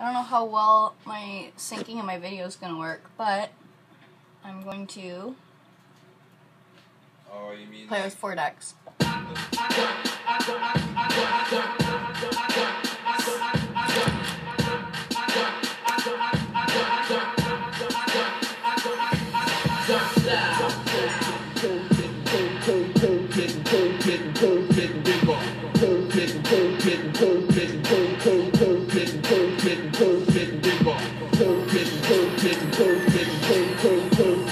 I don't know how well my syncing and my video is going to work, but I'm going to oh, play like with four decks.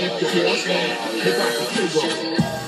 if you want me, they got the payroll.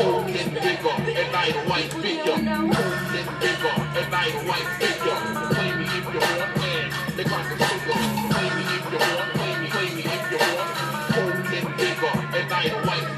Hold bigger, a nice white figure. Hold it bigger, a nice white figure. Play me if you want, and they got the sugar. Play me if you want, play me, play me if you want. Hold it bigger, a nice white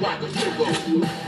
rock a pillow.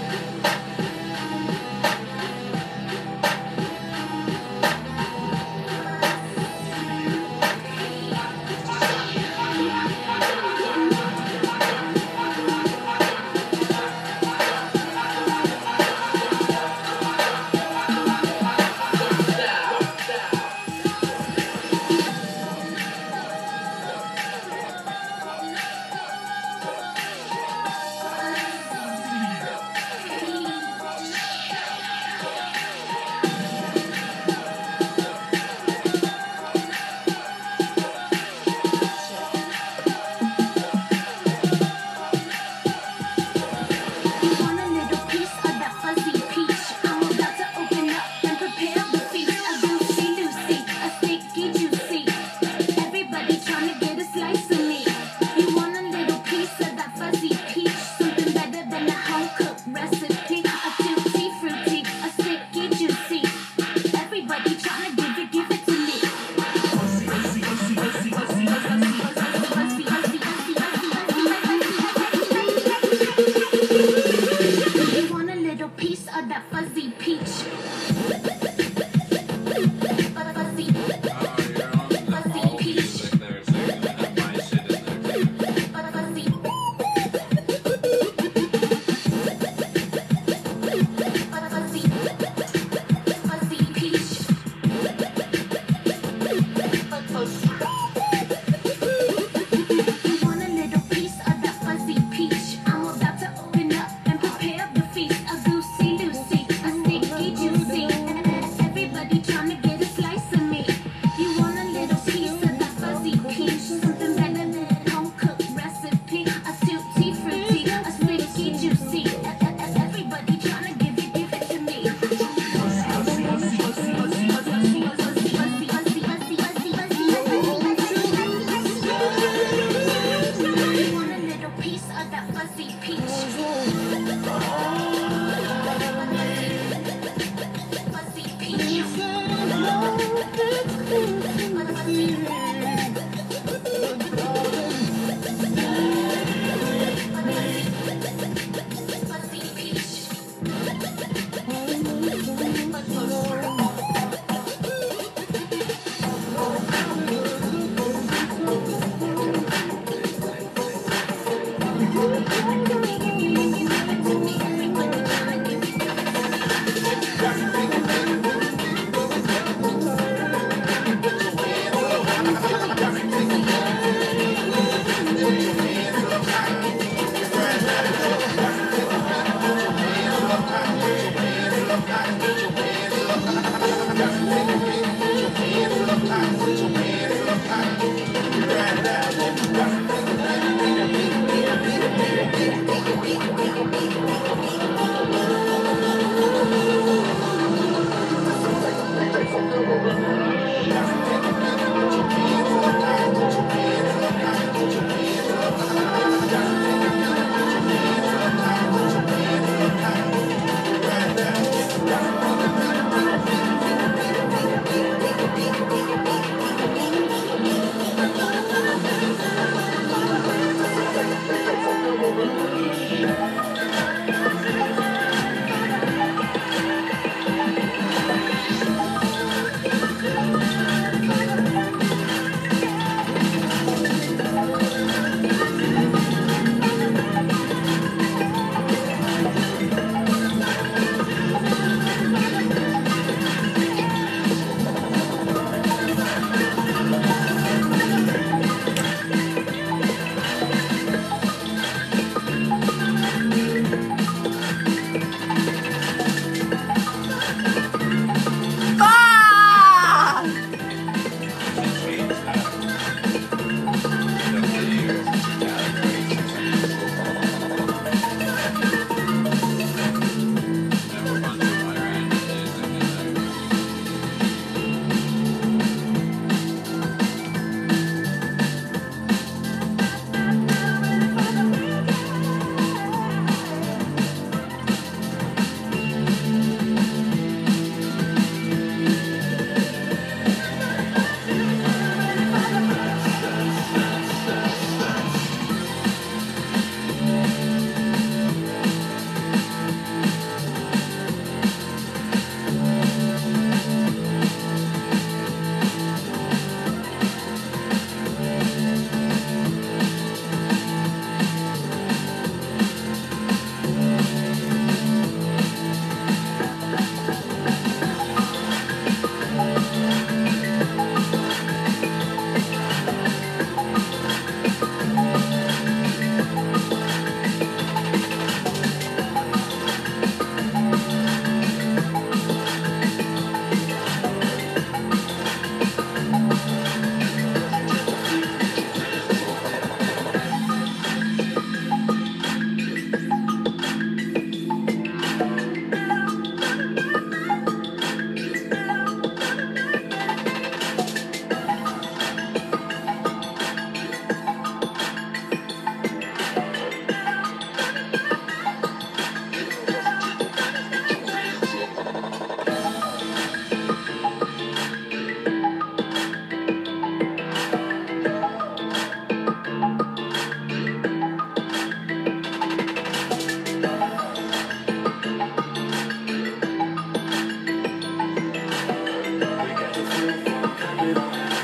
it.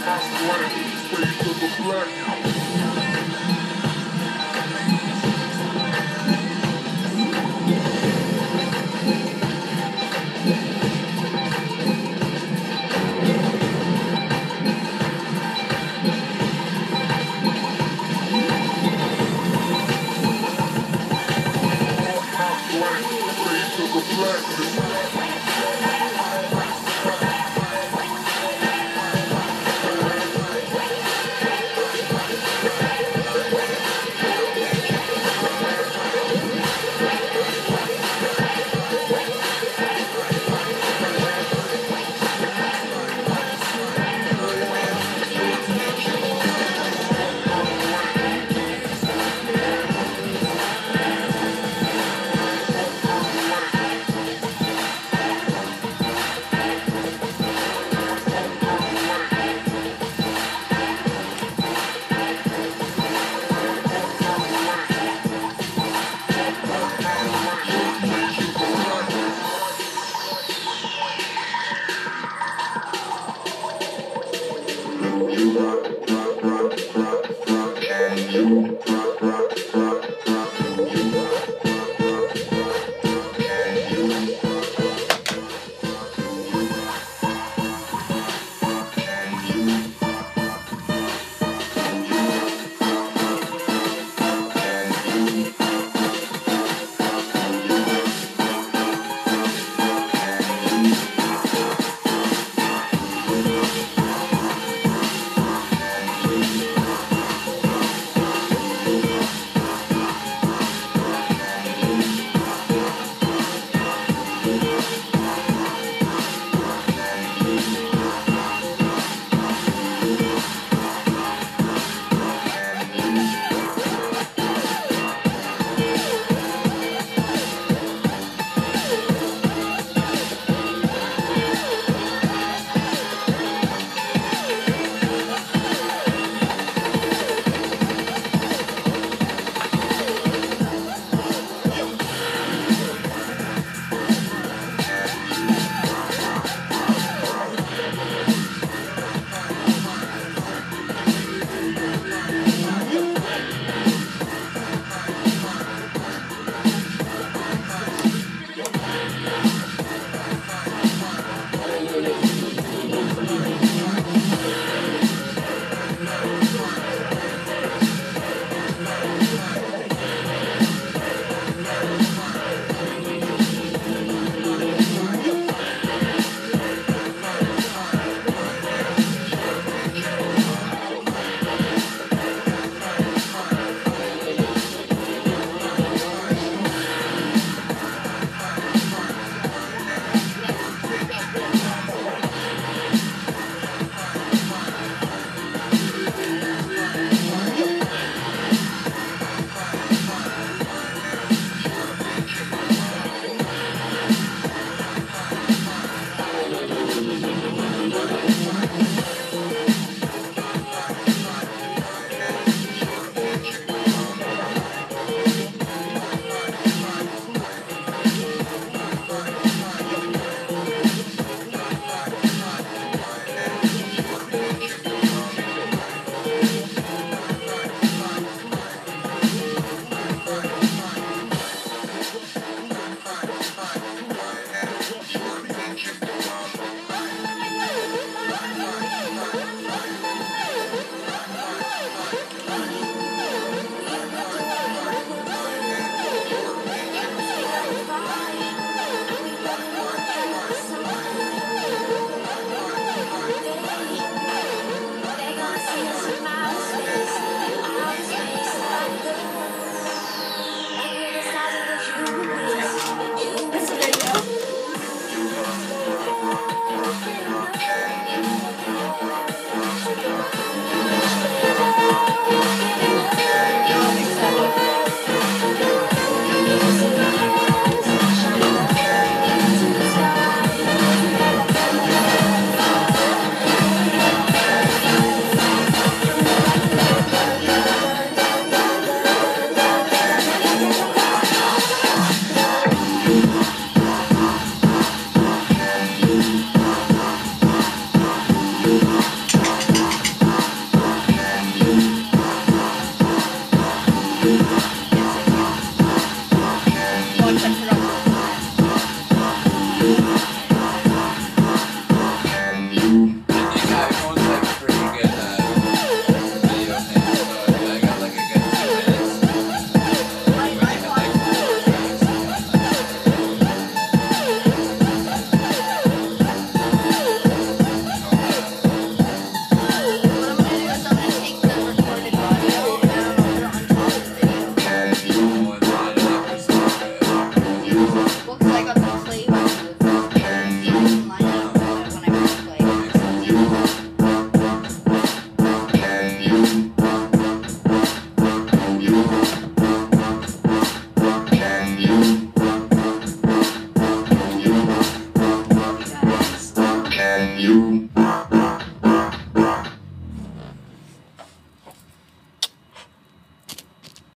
my sweat, face of the black. and you?